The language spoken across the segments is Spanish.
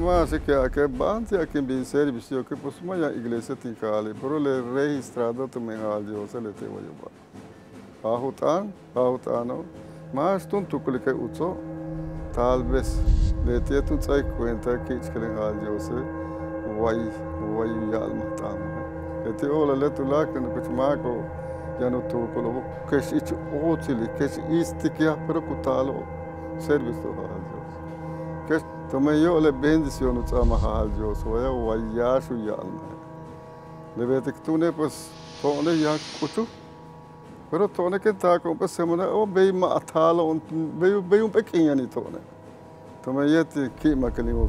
me llama así que aquí bante aquí en servicio que pues maya iglesia tincale pero le registrado também al Dios le te voy a llevar ahutan ahutano mas tun tu que que utso tal vez le te tu sai cuenta que es que al Dios vai vai ya al matam le te ola le tu la que no que maco ya no tu colo que es ich otili que es istikia pero kutalo servicio al Dios que também eu le bendição no tsama hal jo so ya wa ya shu ya le vete que tu ne pues tone ya kutu. Pero tone que tá com pues semana o bem ma atala on bem bem um pequeno ni tone. Também yete que ma que ni o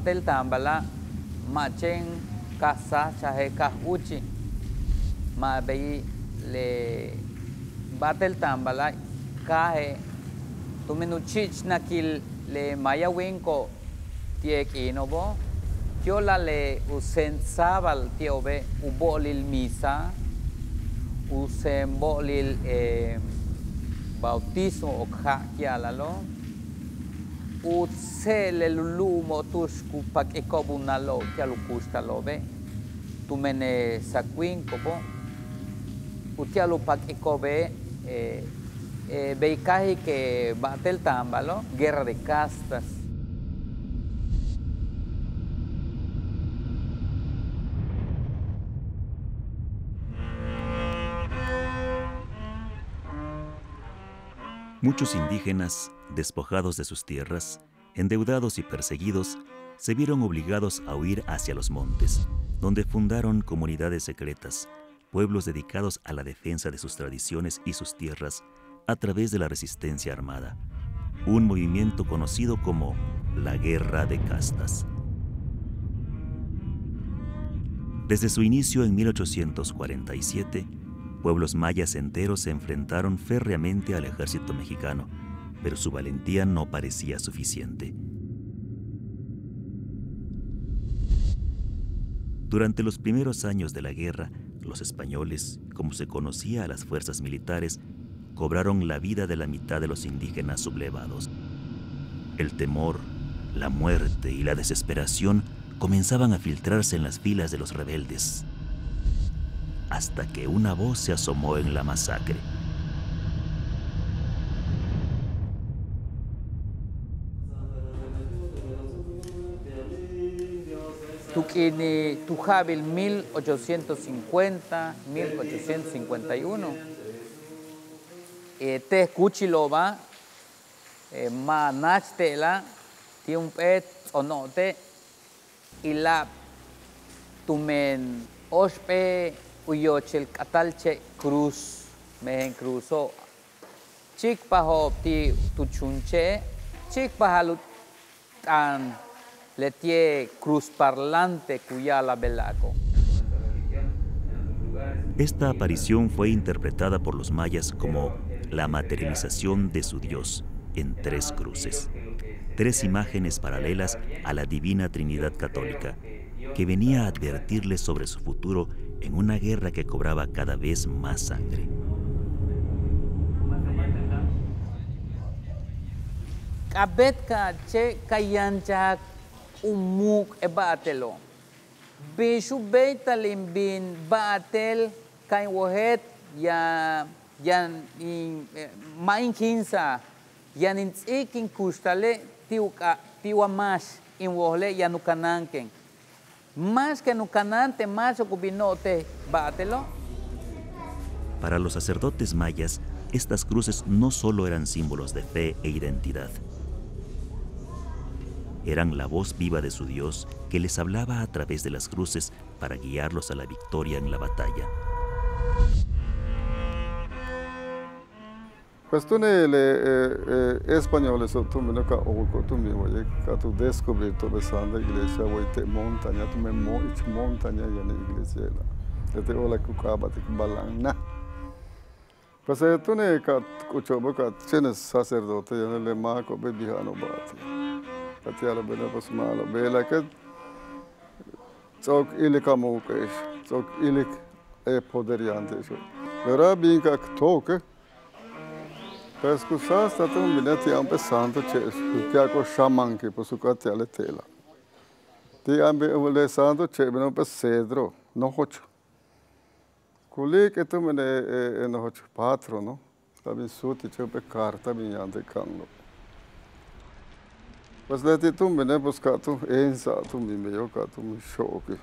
Le batel tambala machen casa chahe kahuchi ma bei le batel tambala kahe tumenuchich nakil le mayawinko tiek inobo tiola le usensabal tiobe ubolil misa usembolil eh, bautismo okha kialalo utse le lulumo tusku pak ikobunalo kialukustalobe tumene sakwin kobo utialu pak ikobe eh, eh, beikahi que batel tambalo guerra de castas. Muchos indígenas, despojados de sus tierras, endeudados y perseguidos, se vieron obligados a huir hacia los montes, donde fundaron comunidades secretas, pueblos dedicados a la defensa de sus tradiciones y sus tierras a través de la resistencia armada, un movimiento conocido como la Guerra de Castas. Desde su inicio en 1847, pueblos mayas enteros se enfrentaron férreamente al ejército mexicano, pero su valentía no parecía suficiente. Durante los primeros años de la guerra, los españoles, como se conocía a las fuerzas militares, cobraron la vida de la mitad de los indígenas sublevados. El temor, la muerte y la desesperación comenzaban a filtrarse en las filas de los rebeldes, hasta que una voz se asomó en la masacre. Tukini Tujabil 1850, 1851. Eh, te kuchiloba, eh, ma nachtela, ti un pet o no te, y la tumen ospe uyochel katalche cruz, mehen cruzo. Chik paho ti tuchunche, chik pahalut tan letie cruz parlante cuyala belaco. Esta aparición fue interpretada por los mayas como la materialización de su Dios en tres cruces, tres imágenes paralelas a la divina Trinidad Católica, que venía a advertirles sobre su futuro en una guerra que cobraba cada vez más sangre. Kabet ka che kayanchak umuk ebatelo. Bishu beita limbin batel kain wohet ya yan in eh, main kinsa yan in tsikin kustale tiuka tiwa mas in wohle ya nukananken. Más que nukanante más okubinote batelo. Para los sacerdotes mayas, estas cruces no solo eran símbolos de fe e identidad. Eran la voz viva de su Dios que les hablaba a través de las cruces para guiarlos a la victoria en la batalla. Pues tú ne le eh, eh, español eso tú me no ka o ko tú me voy ka tú descubrir tu besando iglesia voy te montaña tú me mo ich montaña ya na iglesia la te ola ku ka ba te balang na pues eh, tú ne ka kucho ba ka tienes sacerdote ya le ma ko be bihano ba ti ka ti ala bena pas malo be la que tsok ilik amukesh tsok ilik e poderiante eso Vera binka toke Pues quizás está un binete ampe santo che che ako shaman che posso catiale tela. Ti ambe le santo che beno pe cedro, no hocho. Kuli che tu me ne no hocho patro, no? Tabi suti che pe carta mi ante kango. Pues le ti tu me ne busca tu ensa tu mi me yo ka tu mi shoki.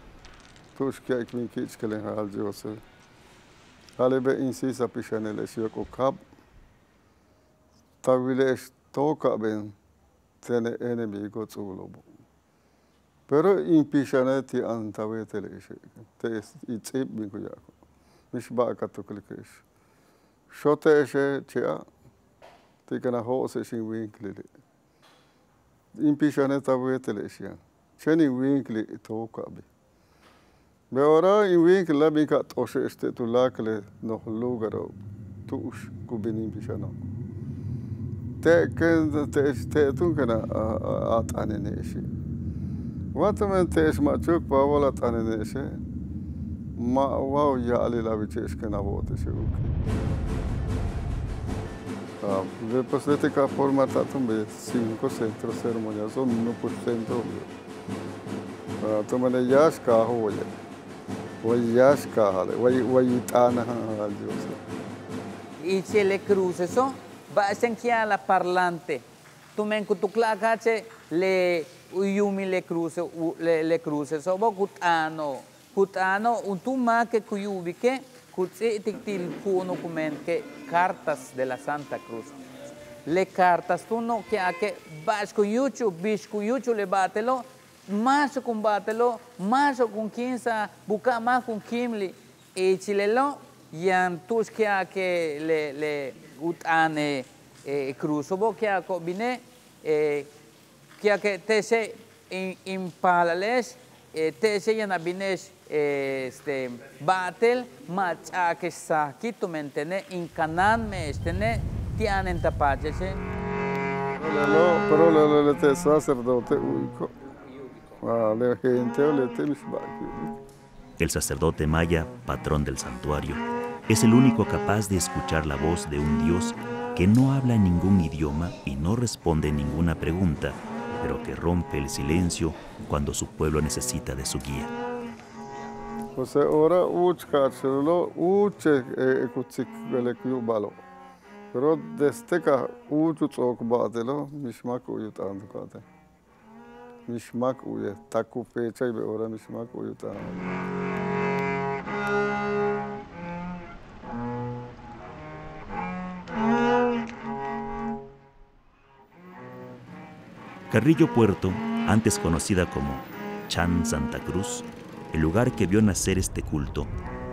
Tu shkia ik mi kich ke le hal jose. Hale be insisa pishanele shio ko kap taviles toca ben tiene enemigo zulobo. Pero impishaneti antavetele te itzib bingo yako. Mish ba katuklikish. Shote eshe chia tikana hose shin winklili. Impishanet tavetele shia. Cheni winkli toca be. Me ora in winkli la binka toshe este tu lakle no lugaro tush kubin impishano. te ken te te tun kana at anene shi wata men te es ma chuk pa wala anene shi ma wow ya ali la viche es kana vote shi Ah, después de este forma también cinco centros ceremoniales, son uno por centro. Ah, tomane yash ka hoye. Way yash ka hale, way way itana hal Dios. Y si le cruce eso, va a ser la parlante. Tu men kutuklakache le uyumi le cruce u- le, le cruce so bo kutano kutano un tu ma que kuyubi que kutsi tiktil kuno kumen que cartas de la Santa Cruz. Le cartas tu no que a que vas kuyuchu bish kuyuchu le batelo más con batelo más con quinza buka más con kimli e chilelo yan tus que a que le le utane e cruzo bo que a ko bine e que a que te se in, in palales e te se yan abines este batel mach a que sa quito mentene in canan me estene tapache se Lelo, pero le le te sacerdote uico. Le gente o le te mishbaki. El sacerdote maya, patrón del santuario, es el único capaz de escuchar la voz de un Dios que no habla en ningún idioma y no responde ninguna pregunta, pero que rompe el silencio cuando su pueblo necesita de su guía. Jose ora uch carcelo uche e kutsik vele kyu balo. Pero desde ka uchu tsok batelo mishmak uyut andukate. Mishmak uye taku pecha ibe ora mishmak uyut Carrillo Puerto, antes conocida como Chan Santa Cruz, el lugar que vio nacer este culto,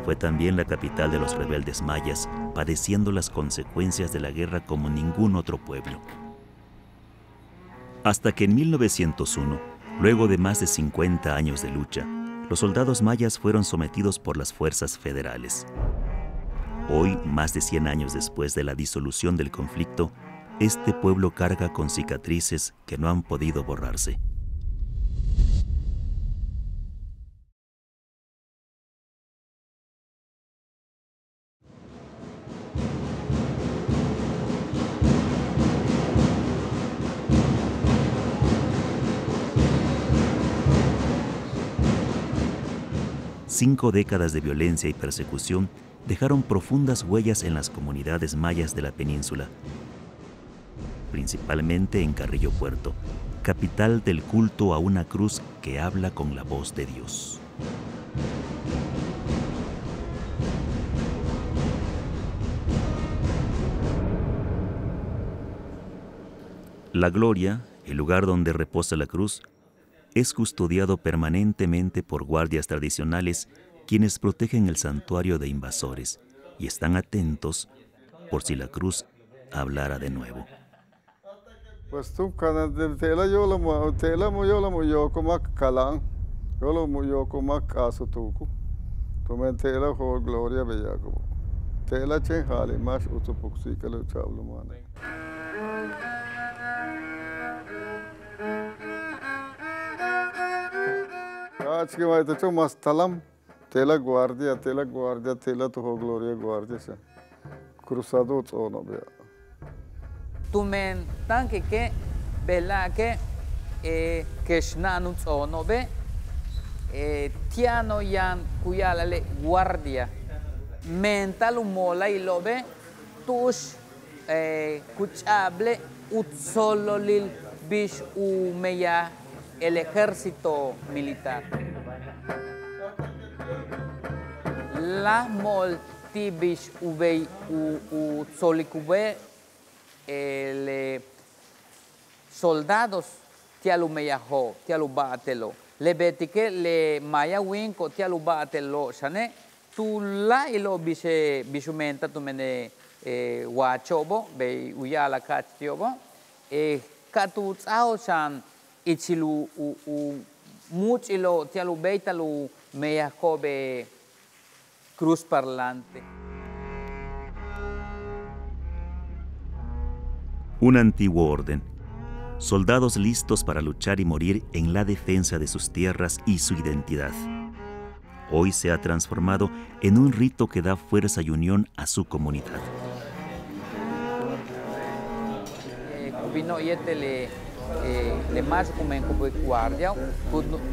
fue también la capital de los rebeldes mayas, padeciendo las consecuencias de la guerra como ningún otro pueblo. Hasta que en 1901, luego de más de 50 años de lucha, los soldados mayas fueron sometidos por las fuerzas federales. Hoy, más de 100 años después de la disolución del conflicto, este pueblo carga con cicatrices que no han podido borrarse. Cinco décadas de violencia y persecución dejaron profundas huellas en las comunidades mayas de la península, principalmente en Carrillo Puerto, capital del culto a una cruz que habla con la voz de Dios. La gloria, el lugar donde reposa la cruz, es custodiado permanentemente por guardias tradicionales quienes protegen el santuario de invasores y están atentos por si la cruz hablara de nuevo. आज के बाद तो मस्तलम tela guardia, tela guardia, tela tu ho gloria guardia se. Cruzado tsono bea. tumen tanke ke bela ke e keshnanu tsono be e tiano yan kuyala le guardia mental umola ilobe tush e kuchable utsolo lil bish umeya el ejército militar. La molti bish ubei u el eh, soldados tialu meyaho tialu batelo le betike le maya winko tialu batelo shane tu la ilo bise bisumenta tu mene eh, wachobo be uyala katiobo e katu tsao shan ichilu u, u muchilo tialu beitalu meyaho be cruz parlante Un antiguo orden. Soldados listos para luchar y morir en la defensa de sus tierras y su identidad. Hoy se ha transformado en un rito que da fuerza y unión a su comunidad. Eh, eh, le mas kumen kubu guardia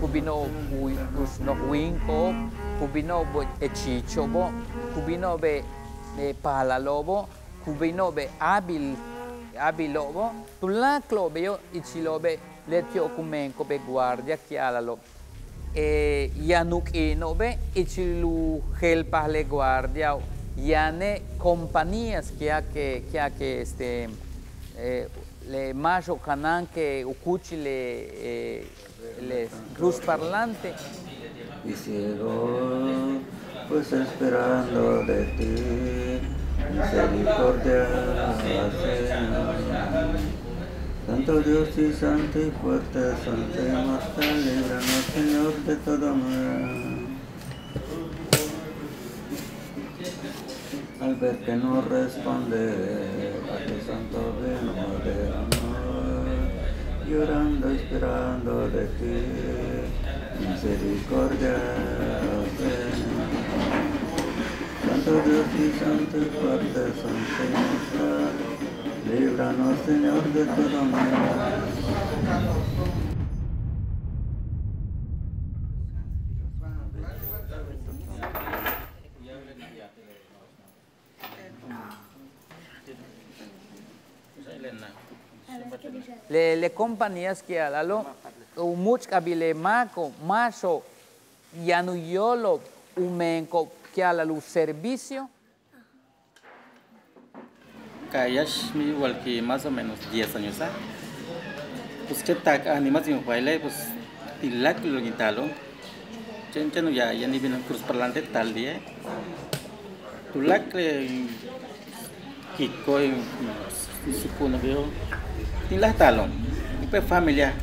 kubino ui- usno winko kubino bo echicho bo kubino be eh, palalobo kubino be abil abilobo tulla klobe yo ichilobe letio kumen kobe guardia kialalo e yanuk inobe ichilu helpas le guardia yane compañías que ha que que ha que este eh, le mayo canan que ucuchi le eh, le cruz parlante y ciego, pues esperando de ti, misericordia. Santo Dios y santo y fuerte, santo y mortal, líbranos, Señor, de todo mal. Al ver que no responde santo vino de amor, llorando, esperando de ti, misericordia. Santo Dios y santo y fuerte, santo líbranos, Señor, de todo mal. Le compañías que alalo much kabile mako maso yanuyolo umenko que alalu servicio Kayash mi igual que más o menos 10 años ¿ah? Pues que tak animas mi baile pues tilak lo gintalo. Chen ya ya ni vino cruz parlante tal día. Tulak kiko y supuno veo. Tilak talo. Ipe familia.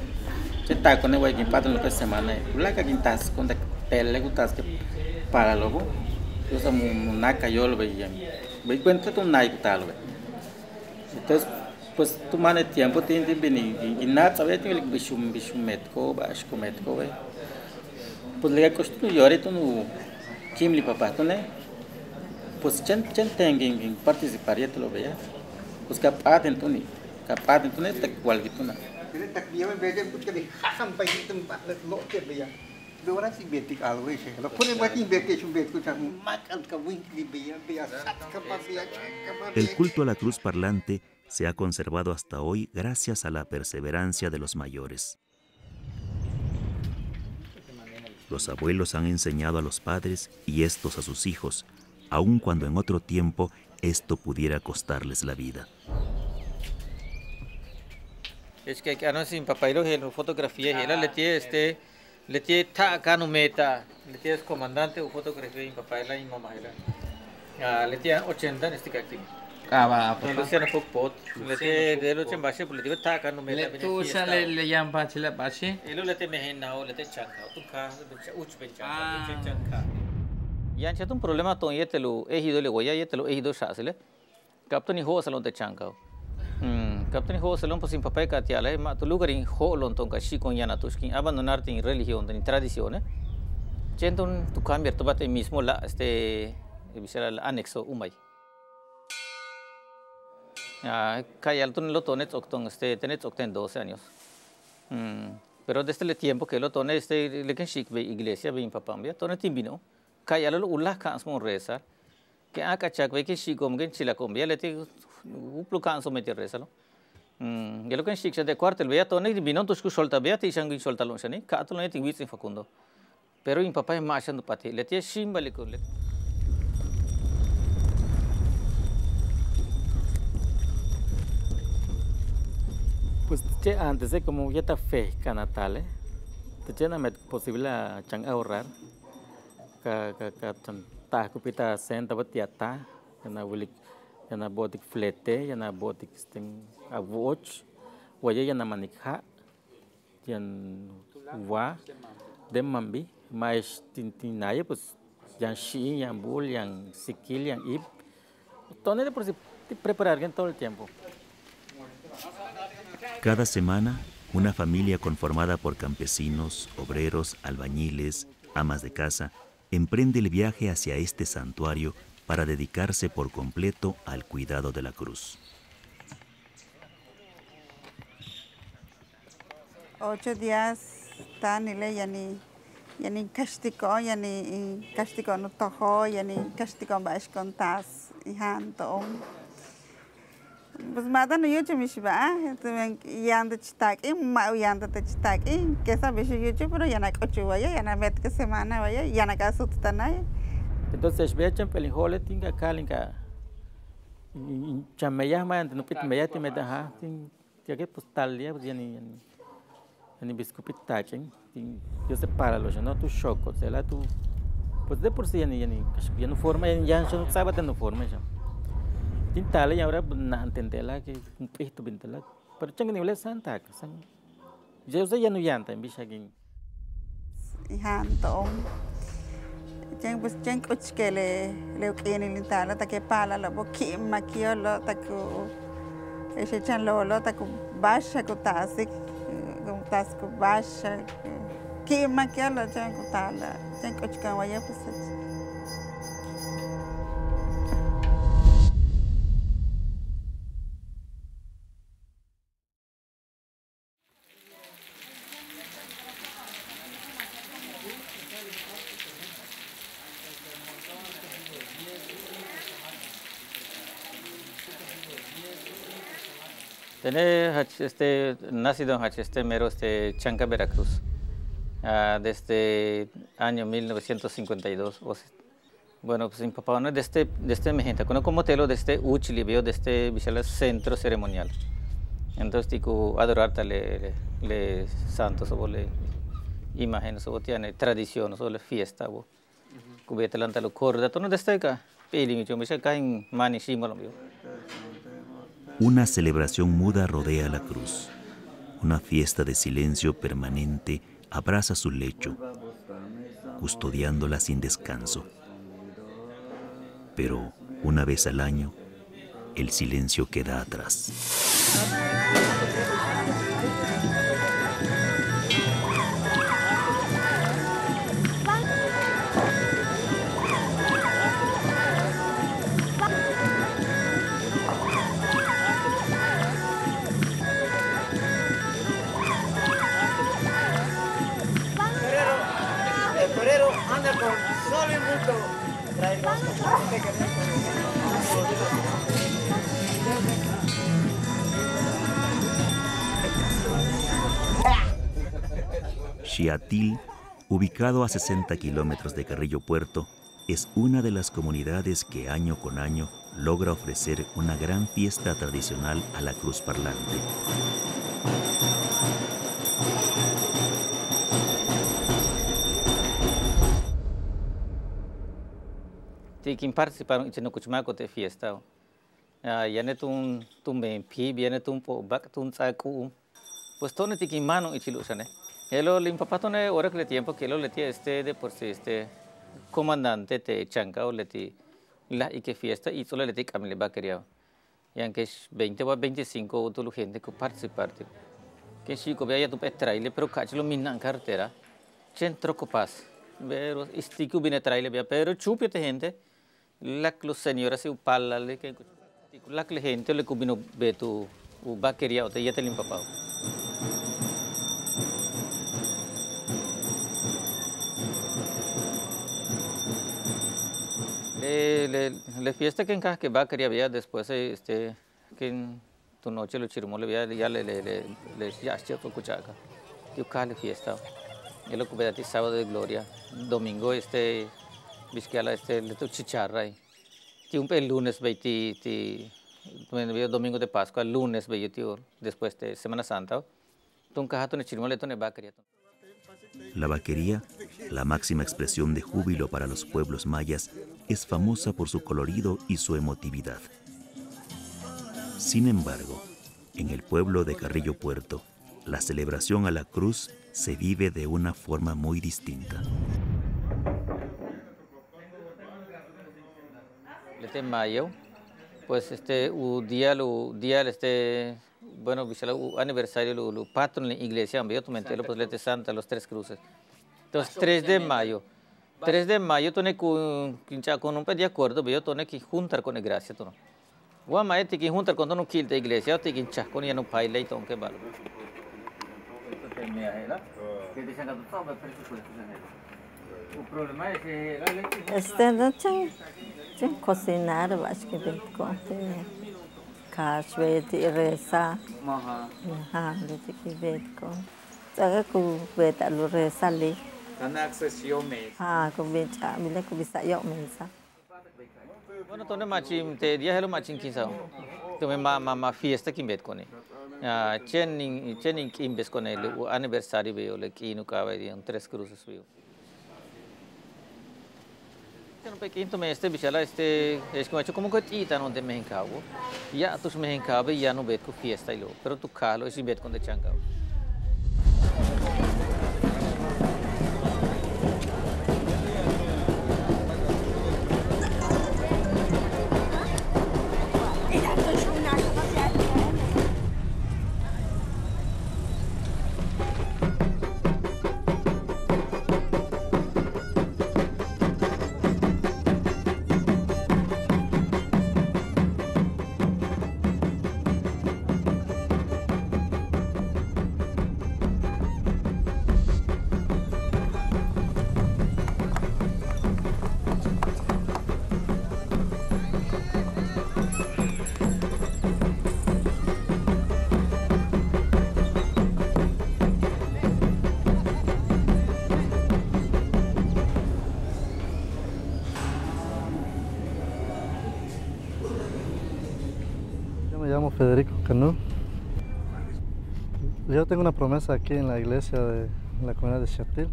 Che tak con el guay pato lo que semana. Tulak quintas con de tele gutas que para logo. Yo soy un naca yo lo veía. Ve cuenta tu nai tal ve. Entonces, pues tu mane tiempo tiene que venir y nada, sabes, tiene que bishum bishum metco, bashko metco, ve. Pues le costu yo ahorita no kimli papá, tú ne. Pues chen chen tengen en participar ya te lo vea. Pues capaz en na. Kami. Dora si betik. Lo betik betik ka wing biya sat ka pa biya El culto a la cruz parlante se ha conservado hasta hoy gracias a la perseverancia de los mayores. Los abuelos han enseñado a los padres y estos a sus hijos, aun cuando en otro tiempo esto pudiera costarles la vida. Es que ano sin papayro helo fotografía hela le tiene este le tiene ta kanu meta le tiene comandante o fotografía en papayla y mamá hela. Ah le tiene 80 en este cacti. Kaba apa? No le de lo chen le ta kanu meta. Le tu sa le le pa chila. Elo le tiene mehen nao le tiene chanka tu uch Ah. chanka. Hmm, kaptani ho salon pues sin papá ka tiala ma tu lugar in ho lon ton ka shi con yana tuskin abandonar tin religión tin tradiciones. Chenton tu cambiar tu bate mismo la este visera el anexo umay. Ah, kaya tu lo tonet octon este tenet octen 12 años. Hmm, pero desde el tiempo que lo tone este le que shik ve iglesia ve papá mbia tone timbino. Kaya lo ulah kan smo rezar. Que acá chak ve que shigom gen chila combia le te uplu kan so meter rezalo. Gelo kan shiksha de cuartel vea tone vino tus ku solta vea ti shangi solta lon shani ka to ne ti witsin facundo. Pero in papá ma shando pati le te shimbali ko le. Pues che antes de como ya está fe canatale, te chena met posible chang ahorrar. Ka ka ka chan ta kupita senta batiata yana wulik yana botik flete yana botik sting a watch waya yana manikha yan wa de mambi mas tintinaya pues yan shi yan bul yan sikil yan ib todo de por si preparar bien todo el tiempo Cada semana, una familia conformada por campesinos, obreros, albañiles, amas de casa, emprende el viaje hacia este santuario para dedicarse por completo al cuidado de la cruz. ocho días ta nile yani yani kastiko yani kastiko no toho yani kastiko bash kontas ihan to pues mada no yo chumi ba tu men yanda chitak i ma yanda te chitak i que sabes yo pero yana vaya yana met que semana vaya yana ka sutana Entonces, ve a pelihole tinga kalinga chameya ma no pit meya ti meta ha tin ya que pues tal día pues yani yani biscuit taching tin yo se para lo no tu choco se la tu pues de por sí yani yani ya no forma yani ya no sabe no forma ya. Tin tal ya ahora na entendela que un pito bintela pero chang ni le santa sang yo se ya no yanta en bishagin ihan to Jeng bus jeng uch ke le le kini lintala ta ke pala lo bo ki makio lo ta ku ese chan lo lo ta ku basha ku tasik ku tas ku basha ki makio lo jeng ku tala jeng uch kan waya bus Hach- este, nacido en este mero este, Chanca, Veracruz, ah, desde año 1952. o sea, bueno, pues mi papá no es de este, de este mi gente, conozco como telo de este Uchili, veo de este Vichala centro ceremonial. Entonces, tico adorar le, le, santos, o le imágenes, o tiene tradiciones, o le fiesta, o cubierta lanta lo corda, todo de este acá, pili, yo me sé acá en mani, shimolo, mío. Una celebración muda rodea la cruz. Una fiesta de silencio permanente abraza su lecho, custodiándola sin descanso. Pero una vez al año, el silencio queda atrás. Xiatil, ubicado a 60 kilómetros de Carrillo Puerto, es una de las comunidades que año con año logra ofrecer una gran fiesta tradicional a la cruz parlante. Tikin participaron en Chenocuchmaco de fiesta. Ya ne tun tun ben pi viene tun po bak tun tsaku. Pues tone tikin mano ichilusane. Elo limpapatone ora que le tiempo que lo le tie este de por si este comandante te chanca o le ti la y que fiesta y solo le ti camile baqueria. Y aunque 20 o 25 tu gente que participar. Que chico vea tu petraile pero cachilo minan cartera. Centro copas. Pero istiku bine traile vea pero chupete gente. La los señoras se upala le que la gente le cubino betu u baqueria o te ya te limpapao. Le, le, fiesta que en casa que va quería ver después este que en tu noche lo chirmo le veía ya le le le le ya cierto cuchaca que le fiesta y lo que sábado de gloria domingo este bisquela este le tu chicharra y que un lunes ve ti ti domingo de Pascua lunes ve tío después de Semana Santa tu caja tu ne chirmo le tu ne va quería La vaquería, la máxima expresión de júbilo para los pueblos mayas, es famosa por su colorido y su emotividad. Sin embargo, en el pueblo de Carrillo Puerto, la celebración a la cruz se vive de una forma muy distinta. Este mayo, pues este día día este bueno, u aniversario lo, lo patrón en la iglesia, yo mentelo pues lete santa los tres cruces. Entonces 3 de mayo. 3 de mayo tone con con un de acuerdo, yo tone que juntar con la iglesia tono. Wa mae te que juntar con tono kil de iglesia, te quincha con ya no paile ton que balo. O problema es que la leche Este no que reza. maha Ha le te que vet con. Saga ku vet alu reza li. Kana accesión me. Ha cha mi le ku bisa yok mensa. Bueno, tone machim te dia hello machim kinsa. Tome ma ma ma fiesta kimbet kone. Ah, chen chen kimbes kone le anniversary veo le kinu ka ve un tres cruces veo. Chen pe kinto me este bichala este es como hecho como que tita no de mexicago. Ya tus mexicago ya no bet ku fiesta ilo, pero tu calo es bet con de changao. Canú. Yo tengo una promesa aquí en la iglesia de la comunidad de Chatil.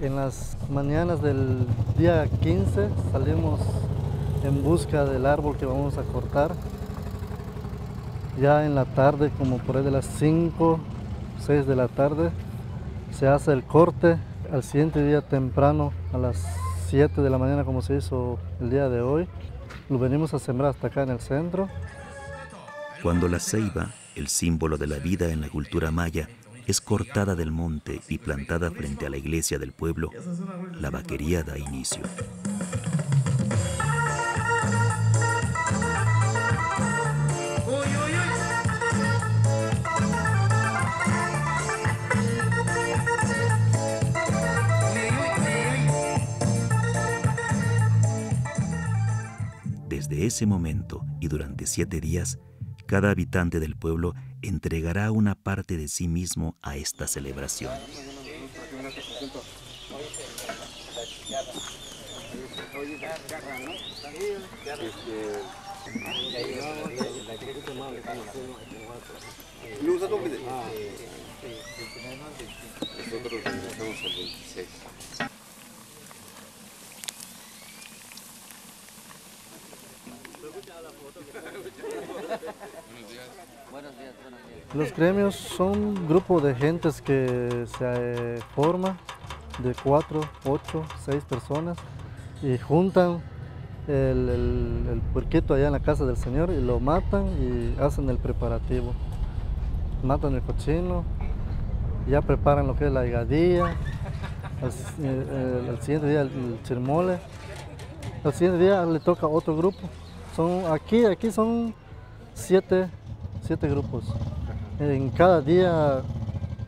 En las mañanas del día 15 salimos en busca del árbol que vamos a cortar. Ya en la tarde, como por ahí de las 5, 6 de la tarde, se hace el corte. Al siguiente día temprano, a las 7 de la mañana como se hizo el día de hoy, lo venimos a sembrar hasta acá en el centro. Cuando la ceiba, el símbolo de la vida en la cultura maya, es cortada del monte y plantada frente a la iglesia del pueblo, la vaquería da inicio. Ese momento y durante siete días, cada habitante del pueblo entregará una parte de sí mismo a esta celebración. Los gremios son un grupo de gentes que se eh, forma de cuatro, ocho, seis personas y juntan el, el, el puerquito allá en la casa del Señor y lo matan y hacen el preparativo. Matan el cochino, ya preparan lo que es la higadilla, al, eh, el siguiente día el, el chirmole, al siguiente día le toca otro grupo. Son, aquí, aquí son siete, siete grupos. En cada día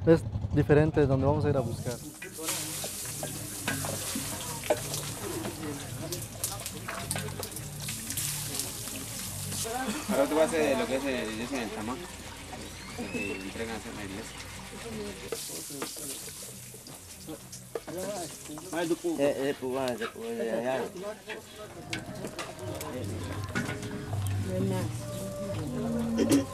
es diferente donde vamos a ir a buscar. Ahora tú vas a hacer lo que es el dios en el chamán. Que entregan a hacer la iglesia. Eh,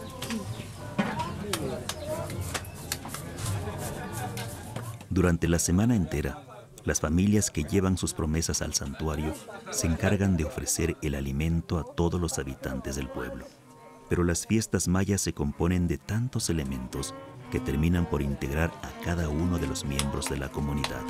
Durante la semana entera, las familias que llevan sus promesas al santuario se encargan de ofrecer el alimento a todos los habitantes del pueblo. Pero las fiestas mayas se componen de tantos elementos que terminan por integrar a cada uno de los miembros de la comunidad.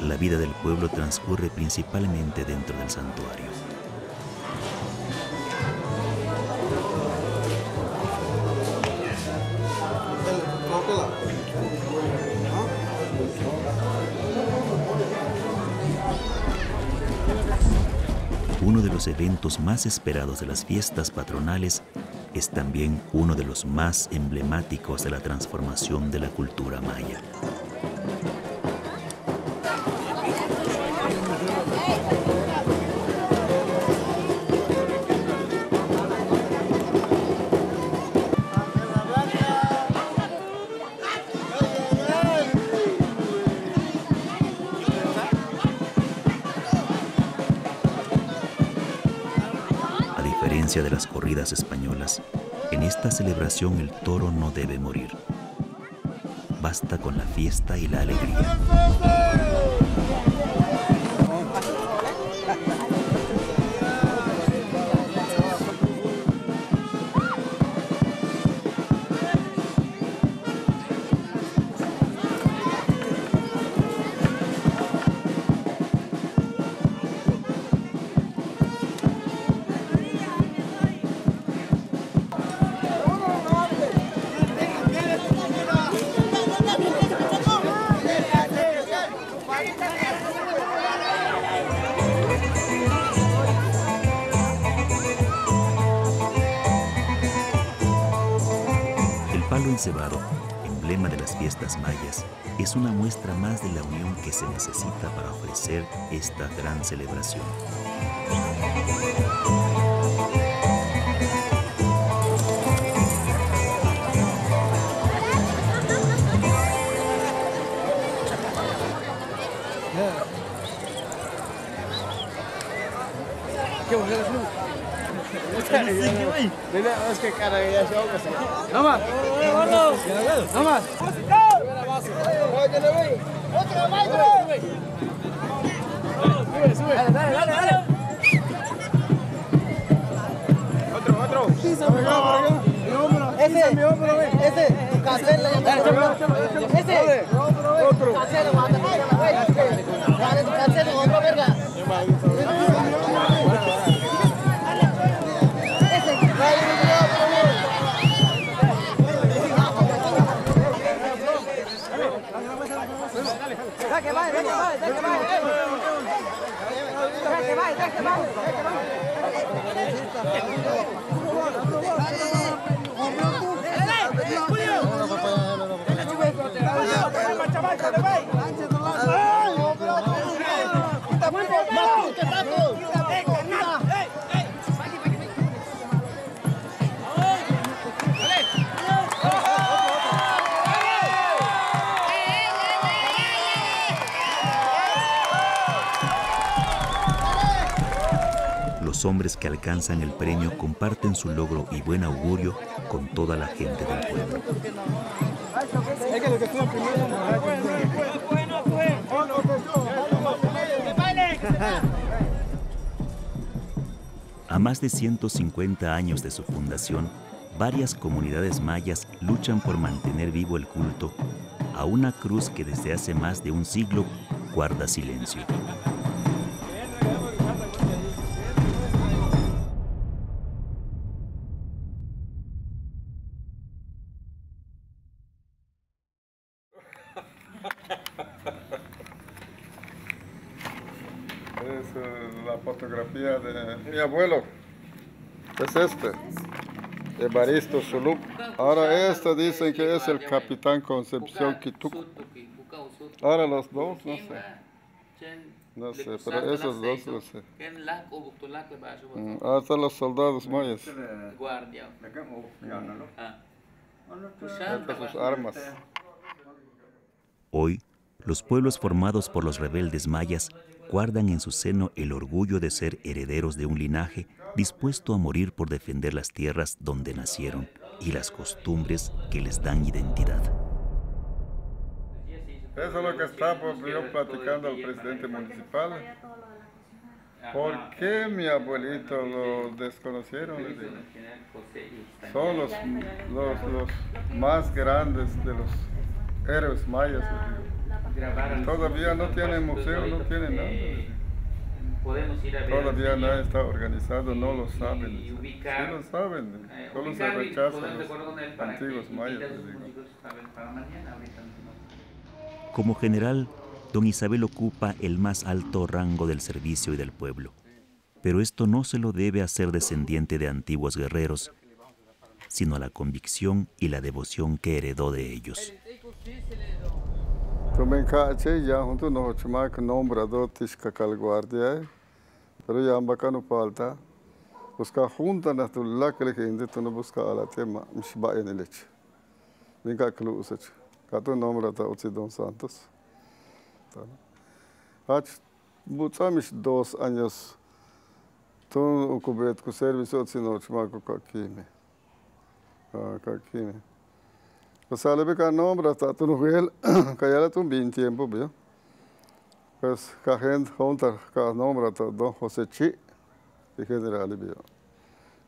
La vida del pueblo transcurre principalmente dentro del santuario. Uno de los eventos más esperados de las fiestas patronales es también uno de los más emblemáticos de la transformación de la cultura maya. De las corridas españolas, en esta celebración el toro no debe morir. Basta con la fiesta y la alegría. Celebración. Es que cara ya se ahoga. ¡Vamos! ¡Vamos! ¡Vamos! sube, sube. Dale, dale, dale. dale. Otro, otro. Pisa, por acá, por. Mi hombro, ese, mi hombro, ve. Ese, cancela. Ese, otro. Cancela, mata. Cancela, otro, verga. Dale, dale, dale. Dale, dale, dale. que vai, dai che vai, dai che vai. Dai, Julio. Dale, Julio. Dale, Julio. Dale, Julio. Dale, Julio. Hombres que alcanzan el premio comparten su logro y buen augurio con toda la gente del pueblo. A más de 150 años de su fundación, varias comunidades mayas luchan por mantener vivo el culto a una cruz que desde hace más de un siglo guarda silencio. Este. Evaristo Sulup. Ahora este dicen que es el capitán Concepción Quituc. Ahora los dos, no sé. No sé, pero esos dos no sé. Mm, Hasta los soldados mayas. Estas sus armas. Hoy, los pueblos formados por los rebeldes mayas guardan en su seno el orgullo de ser herederos de un linaje dispuesto a morir por defender las tierras donde nacieron y las costumbres que les dan identidad. Eso es lo que estaba yo platicando al presidente municipal. ¿Por qué mi abuelito lo desconocieron? Son los, más grandes de los héroes mayas. Todavía no tienen museo, no tienen nada. Podemos ir a ver Todavía señor está organizado, no lo saben. y Sí ubicar- lo saben, eh, solo se rechazan los antiguos mayas. digo. Como general, don Isabel ocupa el más alto rango del servicio y del pueblo. Pero esto no se lo debe a ser descendiente de antiguos guerreros, sino a la convicción y la devoción que heredó de ellos. Também cá, che, já junto no chama que nombrador tisca cal guardia, pero já amba cá no palta. Busca junta na tu lá que ele ainda tu não busca ala tema, mich ba en elech. Vem cá que lu usach. Cá tu nombra ta Otsi Don Santos. Tá. Ach, buta mich dos años. Tu o cubet com serviço Otsi no chama com kakime. Ah, kakime. Pues sale beca nombre hasta tu novel, que ya le tu bien tiempo, ¿vio? Pues que gente junta que nombre hasta don José Chi, y general, ¿vio?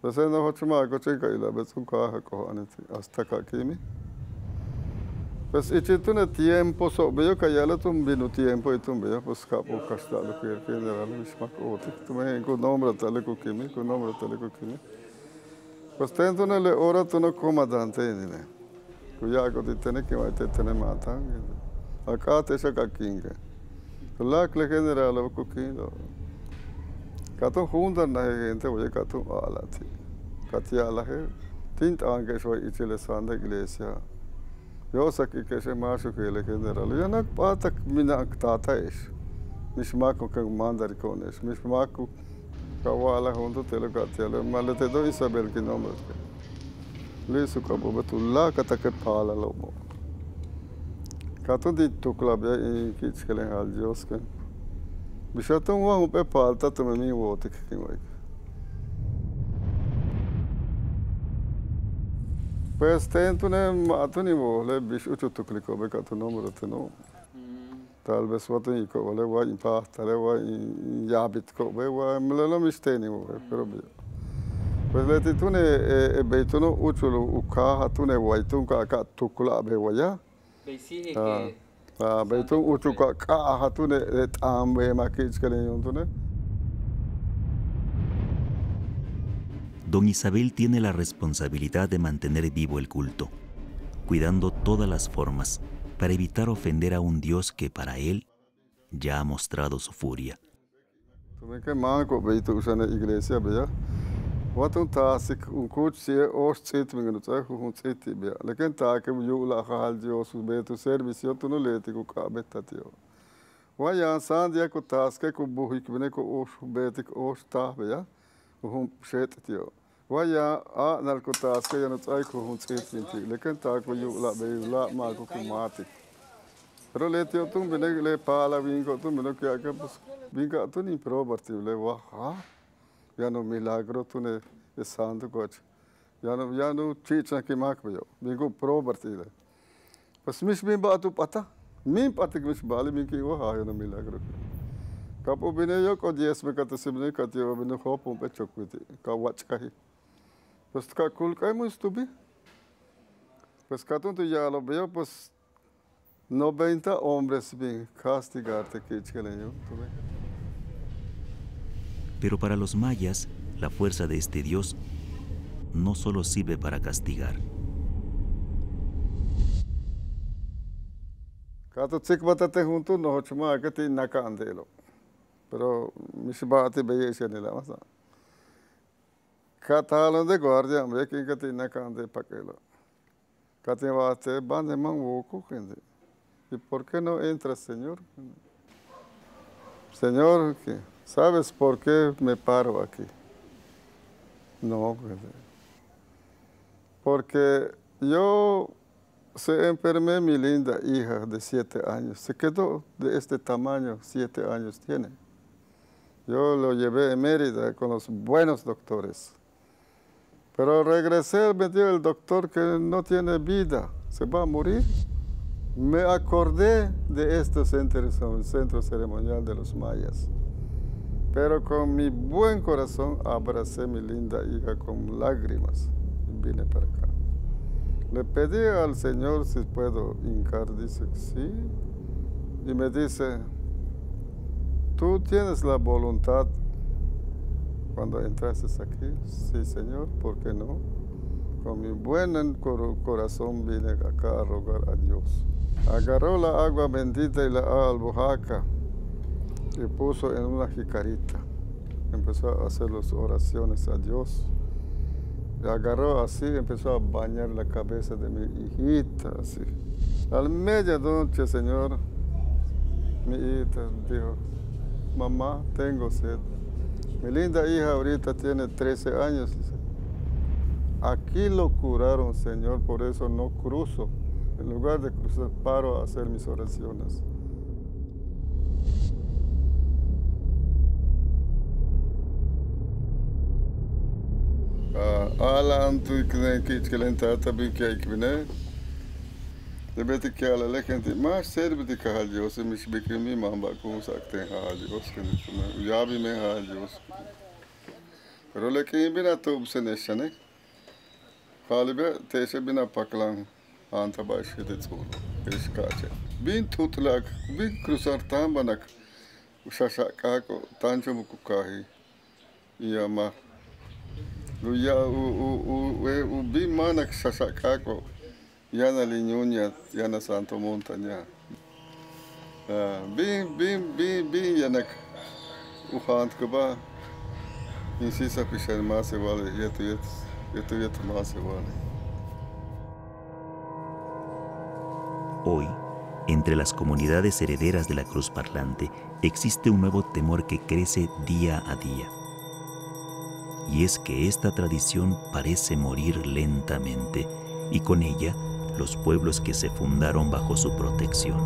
Pues no hocho más que chica y la vez un caja cojones hasta que aquí mi. Pues y si tú no tiempo, so veo que ya le tu vino tiempo y tú veo, pues capo castalo que el general mismo cote. Tú me con nombre hasta le coquimi, con nombre hasta le coquimi. Pues tento nelle ora tu no comandante, ne. Cuidado que tiene que meter tener matan. Acá te saca kinga. La que general lo coquino. Kato juntan na gente voy kato ala ti. Kati ala he. Tint anche soy ichile sanda iglesia. Yo saki que se macho que le general. Ya nak pata mina tata es. Mishmako que mandar con es. Mishmako kawala junto te lo kati ala. Malete do Isabel que nombre. Lisu ka bo betulla kata ke pala lo mo. Kato di tukla bia i kits kelen hal joske. Bishatum wa un pe palta tu me mi wote ke wai. Pues tento ne matu ni wo le bishu tu tukliko be katu nombre te no. Tal vez watu ni ko le wa in pa tale wa in yabit ko be wa mlelo misteni wo pero bia. Pues le titune e beituno uchulu ukaha tune waitun ka ka tukula be waya. Beisi Ah, ah, beitun uchu ka ka hatune e tambe makich kale yontune. Don Isabel tiene la responsabilidad de mantener vivo el culto, cuidando todas las formas para evitar ofender a un Dios que para él ya ha mostrado su furia. Que manco beito usando a igreja bia. Wat un tasik un coach se os tsit mingu tsa ku hun tsit bia. Lekin ta ke yu la hal jo su beto servicio tu no leti ku ka betatio. Wa ya san dia ku taske ku buhi ku ne ku os betik os ta bia. Ku hun shet tio. Wa ya a nal ku taske ya no tsai ku hun tsit tinti. Lekin ta ku yu la be la ma ku ku mati. Pero le tío tú me le pala vinco tú me lo que acá pues vinca tú ni probarti le wa ha ya no milagro tú ne es santo coche ya no ya no chicha que mak yo vinco probarti le pues mis bin ba tu pata min pata que mis bale min que wa ha ya no milagro kapo bine yo ko dies me kata simne kati yo bine hopo un pecho kuiti ka wach kahi pues ka kul kai mu stubi pues katun tu ya lo veo pues 90 hombres bien castigarte que chaleño. Pero para los mayas, la fuerza de este dios no solo sirve para castigar. Pero masa. De guardia que. ¿Y por qué no entras, Señor? Señor, ¿sabes por qué me paro aquí? No, porque yo se enfermé mi linda hija de siete años. Se quedó de este tamaño, siete años tiene. Yo lo llevé a Mérida con los buenos doctores. Pero regresé, me dio el doctor que no tiene vida, se va a morir. Me acordé de este centro, el centro ceremonial de los mayas, pero con mi buen corazón abracé mi linda hija con lágrimas y vine para acá. Le pedí al Señor si puedo hincar, dice sí, y me dice, tú tienes la voluntad cuando entrases aquí, sí Señor, ¿por qué no? Con mi buen corazón vine acá a rogar a Dios. Agarró la agua bendita y la albojaca y puso en una jicarita. Empezó a hacer las oraciones a Dios. Y agarró así, empezó a bañar la cabeza de mi hijita, así. Al medianoche, Señor, mi hijita dijo, mamá, tengo sed. Mi linda hija ahorita tiene 13 años. Aquí lo curaron, Señor, por eso no cruzo. En lugar de cruzar, paro a hacer mis oraciones. άλλαντου κυλέντα τα μπήκε εκεί πινέ. Δεν πέτει και άλλα λέχεν τη μα, σέρβι τη χάλιο, σε μισή μικρή μη μάμπα κούσακτε χάλιο, σκεφτούμε. Γιάβι με χάλιο. Ρολεκή μπει να το ψενέσαι, Χάλιμπε, τέσσε μπει να πακλάν, αν τα μπάσχε τη τσούλα. Έχει κάτσε. Μπει τούτλακ, μπει κρουσαρτάμπανακ, ουσασακάκο, τάντζο μου κουκάχι, η αμάχ. Hoy, entre las comunidades herederas de la cruz parlante, existe un nuevo temor que crece día a día. Y es que esta tradición parece morir lentamente, y con ella los pueblos que se fundaron bajo su protección.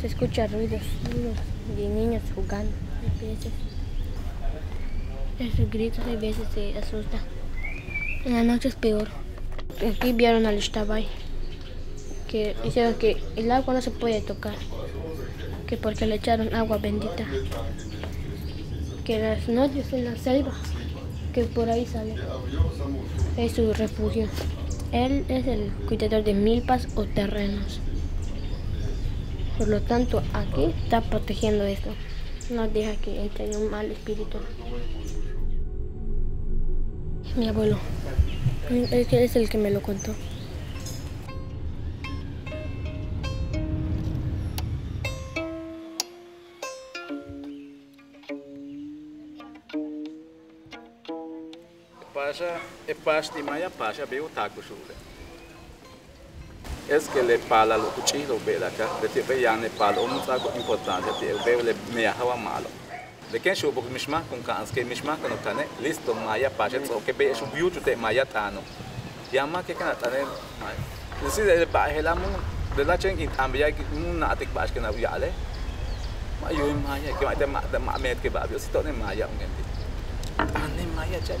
Se escucha ruidos, de niños jugando a veces. Esos gritos a veces se asusta. En la noche es peor. Aquí vieron al Ishtabay, que dijeron que el agua no se puede tocar, que porque le echaron agua bendita, que las noches en la selva, que por ahí sale, es su refugio. Él es el cuidador de milpas o terrenos. Por lo tanto, aquí está protegiendo esto. no deja que entre en un mal espíritu. Mi abuelo, es que es el que me lo contó. Pasha, e pas di maya pasha be utaku shule. Es que le pala lo cuci lo be la ca, de te be ya ne pala un trago importante te be le me malo. De ken shu bok mishma kun kan ske mishma kan tane listo maya pasha so ke be shu biu te maya tano. Ya ma ke kana tane. Disi de ba hela mu de la chen ki tambia ki mu na tik pas ke na ya le. Ma yo maya ke ma te ma te ma met ke ba bi si to ne maya ngen di. Ane maya chen.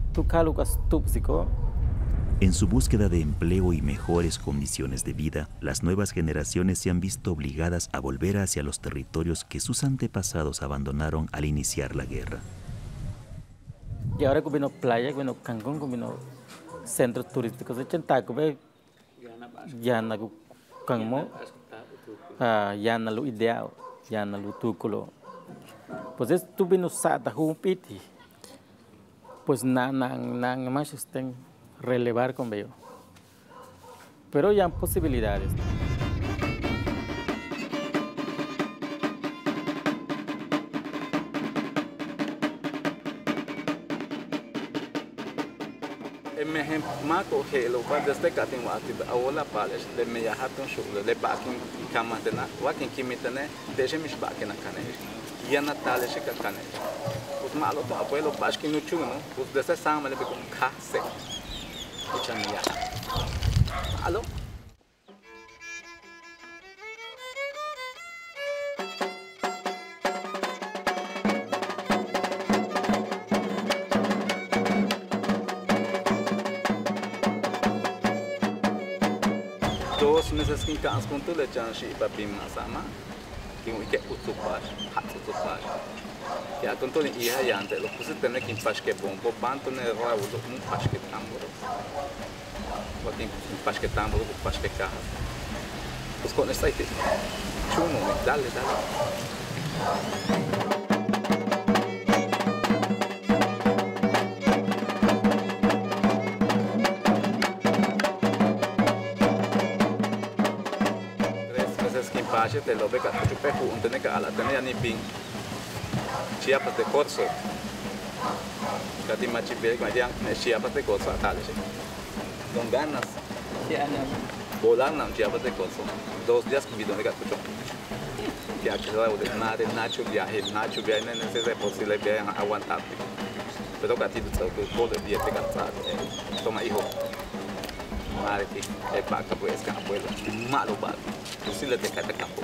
En su búsqueda de empleo y mejores condiciones de vida, las nuevas generaciones se han visto obligadas a volver hacia los territorios que sus antepasados abandonaron al iniciar la guerra. y ahora ko bino playa kangkong ko bino centros turísticos de chenta ko be ya na ko kang mo ah lo ideal ya na lo tukulo pues es tu bino sa ta humpiti pues na na na más estén relevar con bello pero ya han posibilidades Emehem mako helo pa desde katin wa ti awola pales de me ya hatun shule le bakin kamatena wakin kimitene deje mish bakena kane ya natale she ka kane us malo to abuelo baski no chuno us dese samale be kun kase uchan ya alo dos meses que cans con tu le chan shi pa bim sama que un que utupas hat utupas ya con tu ni ia ya ante lo puse tener que pas que bom po panto ne ra uso un pas que tamboro wa que un pas que tamboro un pas que caja pues con esta ite chuno dale dale. Tres meses que pache te lo beca tu pejo un tener que ala tener ni ping Chiapas de Corso kati machi be ma yang ne Chiapas de Corso atale con ganas. Volar nam Chiapas de Corso dos días que vido de gato que aquí la de nada nacho viaje nacho viaje no es posible viaje aguantar pero que que todo el día te cansado toma hijo. Madre que es para que puedes que abuelo malo para tú sí le te cae campo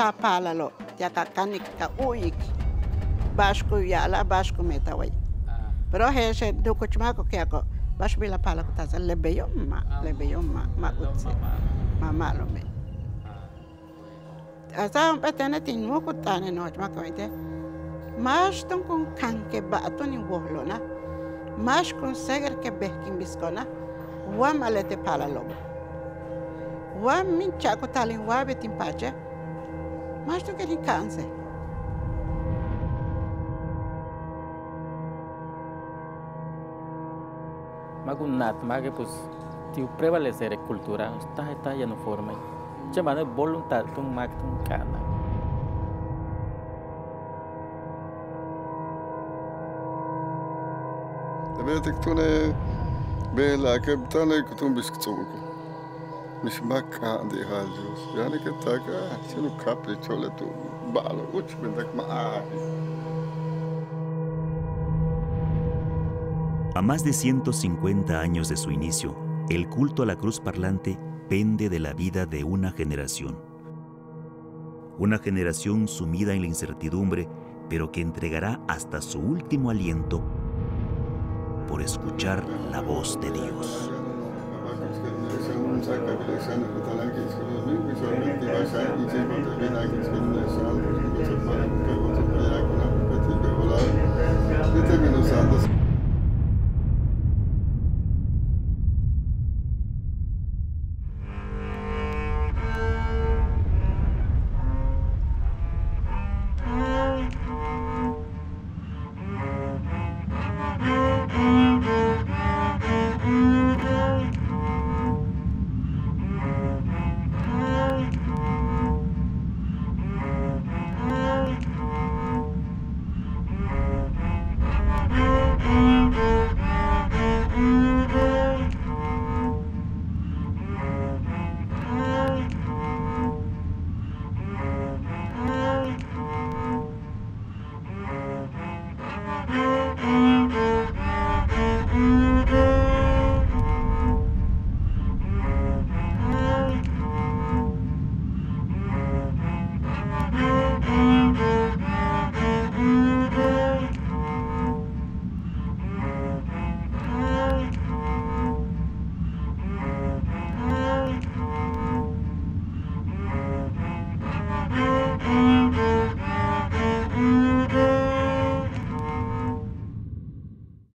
Ciao, buta pala lo. Ya ka kanik ka uik. Basco yala, basco metaway. Pero hese do kuchma ko kya ko. Bas bila pala ko tasa lebeyo ma, lebeyo ma, ma utse. Ma malo me. Asa un petene tin mo ko tane no chma ko ite. Mas ton kun kanke ba atoni wohlo na. Mas kun seger ke behkin biskona. Wa malete pala lobo. Wa min chako talin wa betin pache. Mas tu queres câncer. magunat mage pues tiu prevalecer cultura. Está está ya no forma chamada voluntad tum mag tum kana De weet ik toen, eh, Bela que tana que Yani que capricho tu A más de 150 años de su inicio, el culto a la cruz parlante pende de la vida de una generación. Una generación sumida en la incertidumbre, pero que entregará hasta su último aliento por escuchar la voz de Dios. ہم سا قبل احسان اللہ تعالیٰ کے اسکولوں میں کچھ اور کے بعد شاید نیچے کو تبین آ کے اسکول میں شام کو سب پر کو سب پر آ کے نام کو تھی بے بولا یہ تبین اسادہ